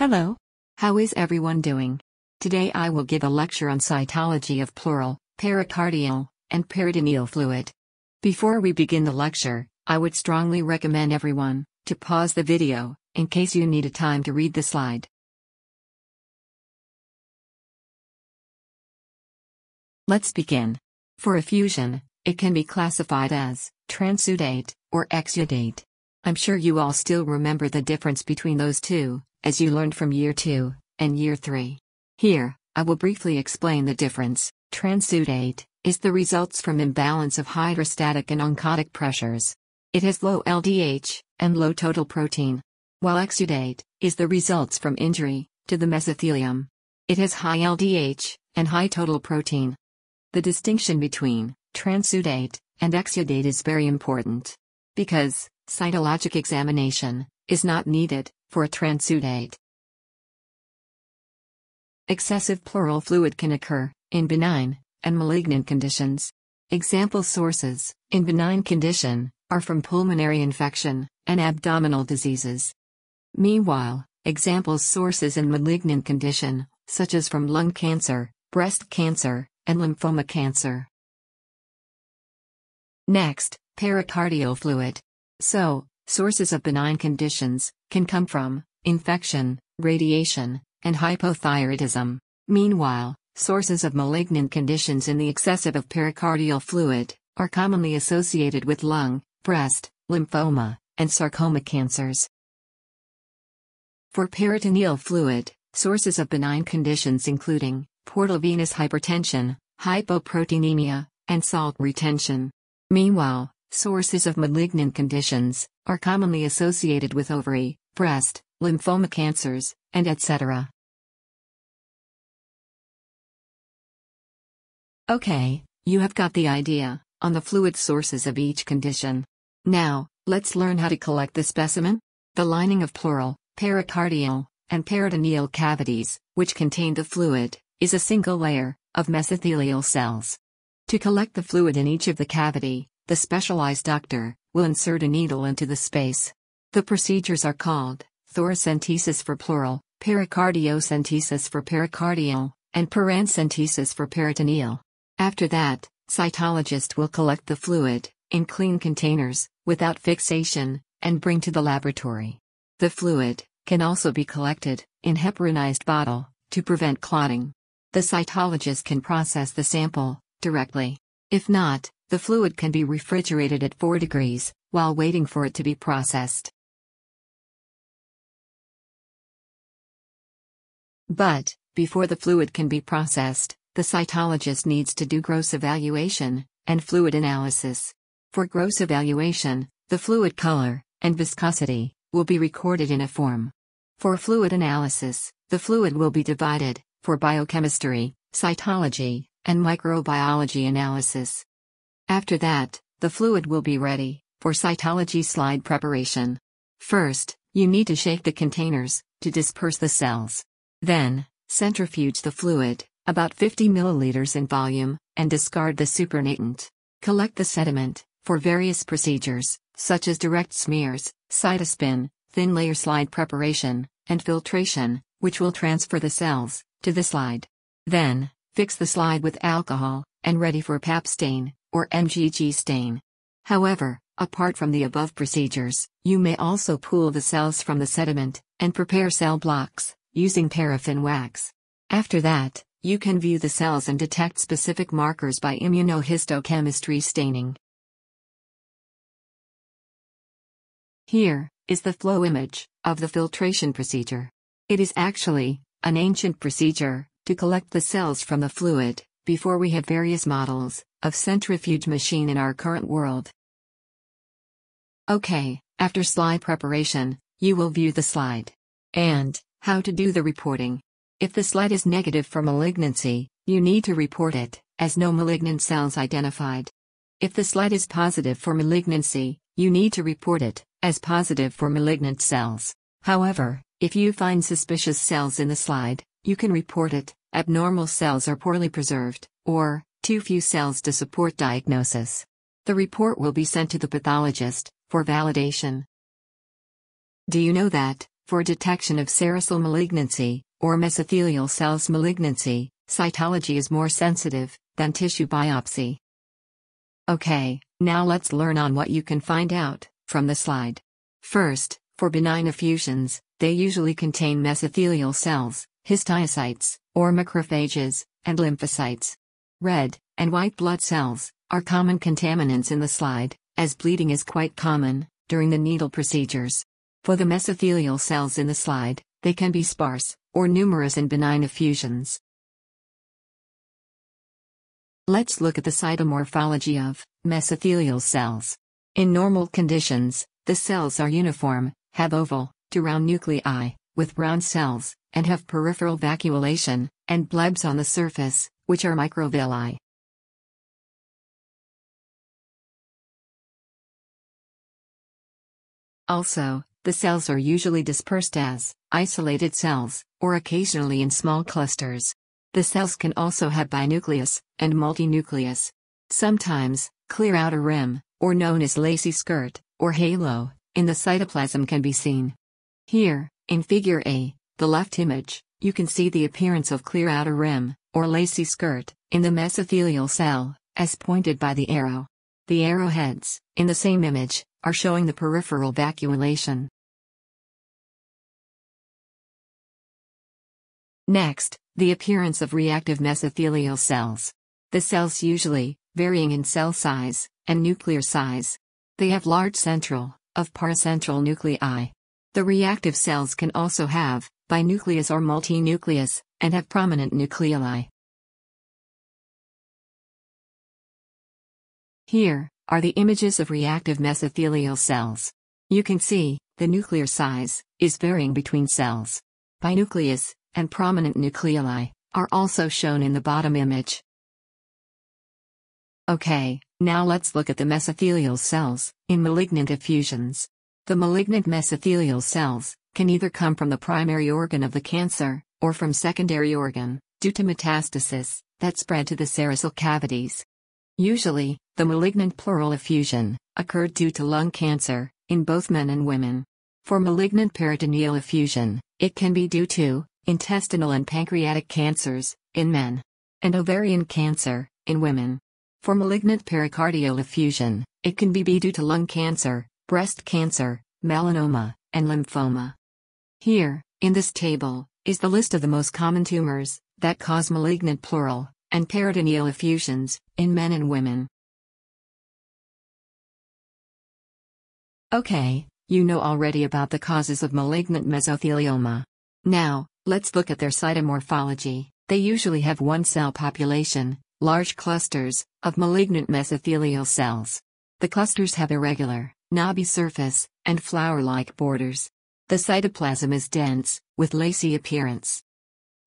Hello. How is everyone doing? Today I will give a lecture on cytology of pleural, pericardial, and peritoneal fluid. Before we begin the lecture, I would strongly recommend everyone to pause the video in case you need a time to read the slide. Let's begin. For effusion, it can be classified as transudate or exudate. I'm sure you all still remember the difference between those two, as you learned from year 2 and year 3. Here, I will briefly explain the difference. Transudate is the results from imbalance of hydrostatic and oncotic pressures. It has low LDH and low total protein. While exudate is the results from injury to the mesothelium. It has high LDH and high total protein. The distinction between transudate and exudate is very important because cytologic examination is not needed for a transudate. Excessive pleural fluid can occur in benign and malignant conditions. Example sources in benign condition are from pulmonary infection and abdominal diseases. Meanwhile, example sources in malignant condition, such as from lung cancer, breast cancer, and lymphoma cancer. Next, pericardial fluid. So, sources of benign conditions can come from infection, radiation, and hypothyroidism. Meanwhile, sources of malignant conditions in the excessive of pericardial fluid are commonly associated with lung, breast, lymphoma, and sarcoma cancers. For peritoneal fluid, sources of benign conditions including portal venous hypertension, hypoproteinemia, and salt retention. Meanwhile, sources of malignant conditions are commonly associated with ovary, breast, lymphoma cancers, and etc. Okay, you have got the idea on the fluid sources of each condition. Now, let's learn how to collect the specimen. The lining of pleural, pericardial, and peritoneal cavities, which contain the fluid, is a single layer of mesothelial cells. To collect the fluid in each of the cavity, the specialized doctor will insert a needle into the space. The procedures are called thoracentesis for pleural, pericardiocentesis for pericardial, and paracentesis for peritoneal. After that, cytologist will collect the fluid in clean containers without fixation and bring to the laboratory. The fluid can also be collected in heparinized bottle to prevent clotting. The cytologist can process the sample directly. If not, the fluid can be refrigerated at 4 degrees, while waiting for it to be processed. But, before the fluid can be processed, the cytologist needs to do gross evaluation and fluid analysis. For gross evaluation, the fluid color and viscosity will be recorded in a form. For fluid analysis, the fluid will be divided for biochemistry, cytology, and microbiology analysis. After that, the fluid will be ready for cytology slide preparation. First, you need to shake the containers to disperse the cells. Then, centrifuge the fluid, about 50 milliliters in volume, and discard the supernatant. Collect the sediment for various procedures, such as direct smears, cytospin, thin layer slide preparation, and filtration, which will transfer the cells to the slide. Then, Fix the slide with alcohol, and ready for PAP stain, or MGG stain. However, apart from the above procedures, you may also pool the cells from the sediment, and prepare cell blocks, using paraffin wax. After that, you can view the cells and detect specific markers by immunohistochemistry staining. Here is the flow image of the filtration procedure. It is actually an ancient procedure to collect the cells from the fluid, before we had various models of centrifuge machine in our current world. Okay, after slide preparation, you will view the slide. And, how to do the reporting. If the slide is negative for malignancy, you need to report it, as no malignant cells identified. If the slide is positive for malignancy, you need to report it, as positive for malignant cells. However, if you find suspicious cells in the slide, you can report it, abnormal cells are poorly preserved, or, too few cells to support diagnosis. The report will be sent to the pathologist, for validation. Do you know that, For detection of serous malignancy, or mesothelial cells malignancy, cytology is more sensitive than tissue biopsy. Okay, now let's learn on what you can find out from the slide. First, for benign effusions, they usually contain mesothelial cells, histiocytes, or macrophages, and lymphocytes. Red and white blood cells are common contaminants in the slide, as bleeding is quite common during the needle procedures. For the mesothelial cells in the slide, they can be sparse or numerous in benign effusions. Let's look at the cytomorphology of mesothelial cells. In normal conditions, the cells are uniform, have oval to round nuclei, with round cells, and have peripheral vacuolation, and blebs on the surface, which are microvilli. Also, the cells are usually dispersed as isolated cells, or occasionally in small clusters. The cells can also have binucleus and multinucleus. Sometimes, clear outer rim, or known as lacy skirt, or halo, in the cytoplasm can be seen. Here, in figure A, the left image, you can see the appearance of clear outer rim, or lacy skirt, in the mesothelial cell, as pointed by the arrow. The arrowheads, in the same image, are showing the peripheral vacuolation. Next, the appearance of reactive mesothelial cells. The cells usually, varying in cell size, and nuclear size. They have large central, of paracentral nuclei. The reactive cells can also have, binucleus or multinucleus, and have prominent nucleoli. Here are the images of reactive mesothelial cells. You can see, the nuclear size is varying between cells. Binucleus and prominent nucleoli are also shown in the bottom image. Okay, now let's look at the mesothelial cells in malignant effusions. The malignant mesothelial cells can either come from the primary organ of the cancer or from secondary organ due to metastasis that spread to the serous cavities. Usually, the malignant pleural effusion occurred due to lung cancer in both men and women. For malignant peritoneal effusion, it can be due to intestinal and pancreatic cancers in men and ovarian cancer in women. For malignant pericardial effusion, it can be due to lung cancer breast cancer, melanoma, and lymphoma. Here, in this table, is the list of the most common tumors that cause malignant pleural and peritoneal effusions in men and women. Okay, you know already about the causes of malignant mesothelioma. Now, let's look at their cytomorphology. They usually have one cell population, large clusters, of malignant mesothelial cells. The clusters have irregular, knobby surface, and flower-like borders. The cytoplasm is dense, with lacy appearance.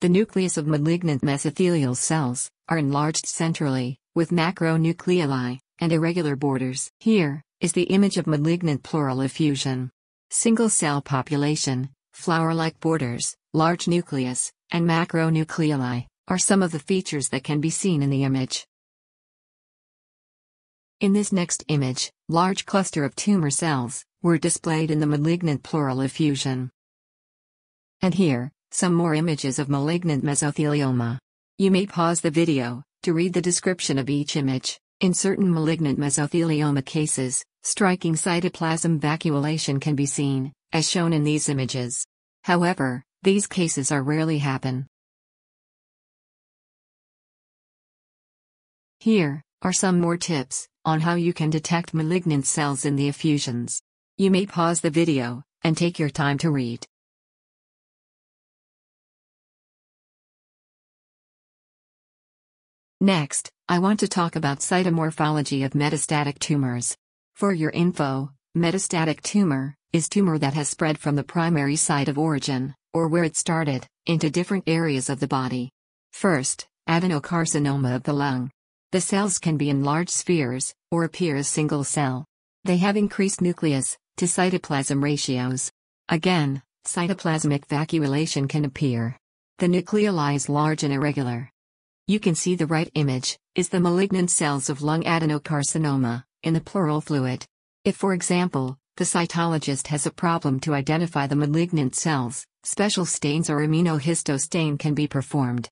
The nucleus of malignant mesothelial cells are enlarged centrally, with macronucleoli and irregular borders. Here is the image of malignant pleural effusion. Single cell population, flower-like borders, large nucleus, and macronucleoli are some of the features that can be seen in the image. In this next image, large cluster of tumor cells were displayed in the malignant pleural effusion. And here, some more images of malignant mesothelioma. You may pause the video to read the description of each image. In certain malignant mesothelioma cases, striking cytoplasm vacuolation can be seen, as shown in these images. However, these cases are rarely happen. Here are some more tips on how you can detect malignant cells in the effusions. You may pause the video and take your time to read. Next, I want to talk about cytomorphology of metastatic tumors. For your info, metastatic tumor is tumor that has spread from the primary site of origin, or where it started, into different areas of the body. First, adenocarcinoma of the lung. The cells can be in large spheres, or appear as single cell. They have increased nucleus to cytoplasm ratios. Again, cytoplasmic vacuolation can appear. The nucleoli is large and irregular. You can see the right image is the malignant cells of lung adenocarcinoma in the pleural fluid. If for example, the cytologist has a problem to identify the malignant cells, special stains or immunohistostain can be performed.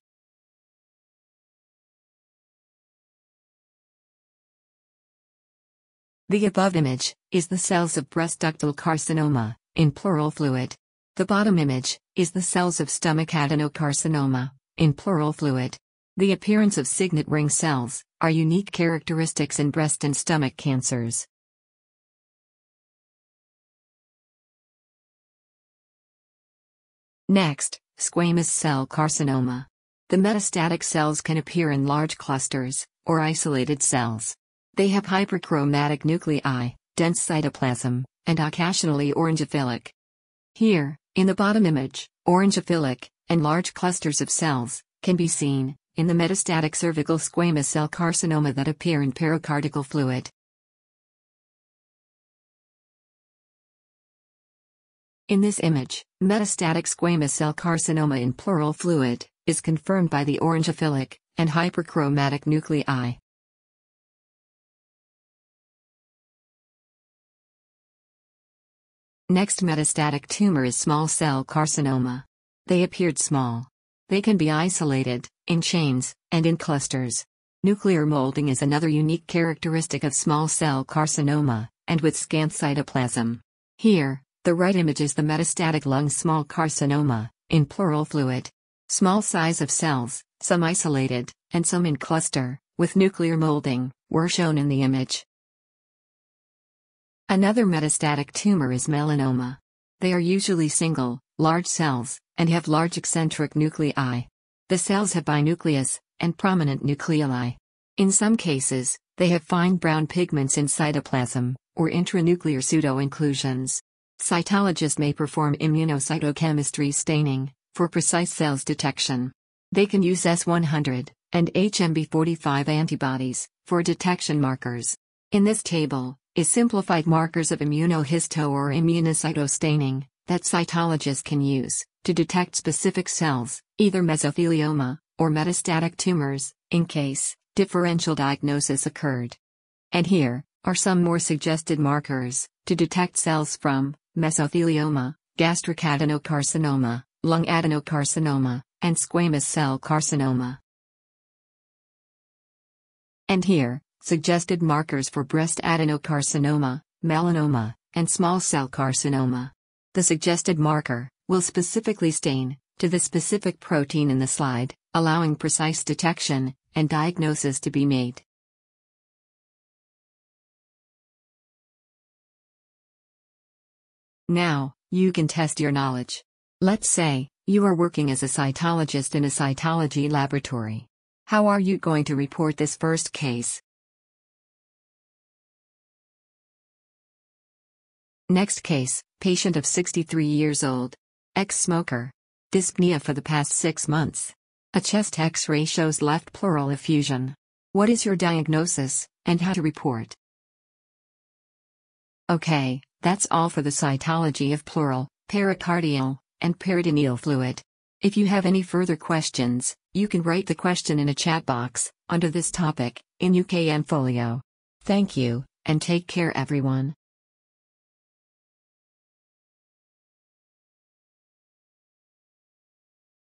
The above image is the cells of breast ductal carcinoma in pleural fluid. The bottom image is the cells of stomach adenocarcinoma in pleural fluid. The appearance of signet ring cells are unique characteristics in breast and stomach cancers. Next, squamous cell carcinoma. The metastatic cells can appear in large clusters or isolated cells. They have hyperchromatic nuclei, dense cytoplasm, and occasionally orangeophilic. Here, in the bottom image, orangeophilic and large clusters of cells can be seen in the metastatic cervical squamous cell carcinoma that appear in pericardial fluid. In this image, metastatic squamous cell carcinoma in pleural fluid is confirmed by the orangeophilic and hyperchromatic nuclei. Next metastatic tumor is small cell carcinoma. They appeared small. They can be isolated, in chains, and in clusters. Nuclear molding is another unique characteristic of small cell carcinoma, and with scant cytoplasm. Here, the right image is the metastatic lung small carcinoma, in pleural fluid. Small size of cells, some isolated, and some in cluster, with nuclear molding, were shown in the image. Another metastatic tumor is melanoma. They are usually single, large cells, and have large eccentric nuclei. The cells have binucleus, and prominent nucleoli. In some cases, they have fine brown pigments in cytoplasm, or intranuclear pseudo-inclusions. Cytologists may perform immunocytochemistry staining, for precise cells detection. They can use S100 and HMB45 antibodies for detection markers. In this table, is simplified markers of immunohisto or immunocytostaining that cytologists can use to detect specific cells, either mesothelioma or metastatic tumors, in case differential diagnosis occurred. And here are some more suggested markers to detect cells from mesothelioma, gastric adenocarcinoma, lung adenocarcinoma, and squamous cell carcinoma. And here suggested markers for breast adenocarcinoma, melanoma, and small cell carcinoma. The suggested marker will specifically stain to the specific protein in the slide, allowing precise detection and diagnosis to be made. Now, you can test your knowledge. Let's say, you are working as a cytologist in a cytology laboratory. How are you going to report this first case? Next case, patient of 63 years old. Ex-smoker. Dyspnea for the past six months. A chest x-ray shows left pleural effusion. What is your diagnosis, and how to report? Okay, that's all for the cytology of pleural, pericardial, and peritoneal fluid. If you have any further questions, you can write the question in a chat box, under this topic, in UKM Folio. Thank you, and take care everyone.